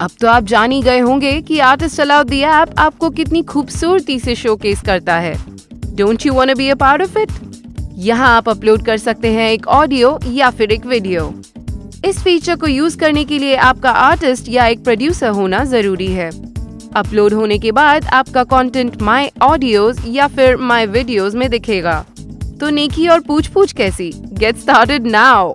अब तो आप जान ही गए होंगे कि आर्टिस्ट अलाउ दी ऐप आपको कितनी खूबसूरती से शोकेस करता है। Don't you want be a part of it यहाँ आप अपलोड कर सकते हैं एक ऑडियो या फिर एक वीडियो इस फीचर को यूज़ करने के लिए आपका आर्टिस्ट या एक प्रोड्यूसर होना ज़रूरी है। अपलोड होने के बाद आपका कंटेंट माय ऑडियोज या फिर माय वीडियोज़ में दिखेगा। तो नेकी और पूछ पूछ कैसी? Get started now